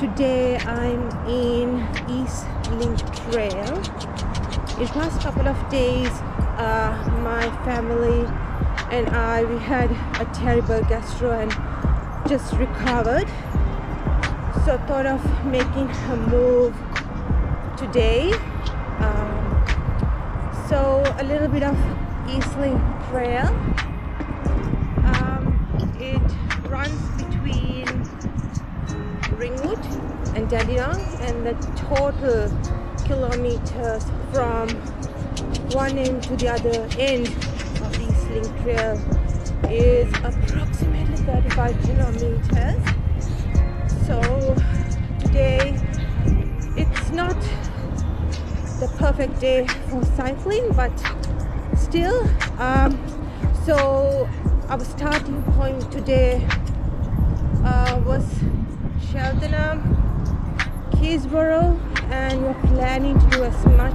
today I'm in East Link Trail. In past couple of days, uh, my family and I we had a terrible gastro and just recovered. So thought of making a move today. Um, so a little bit of East Link Trail. Um, it runs between Ringwood and Dandenong and the total kilometers from one end to the other end of the Link Trail is approximately 35 kilometers. So today it's not the perfect day for cycling but still um, so our starting point today uh, was Cheltenham, Keysborough, and we're planning to do as much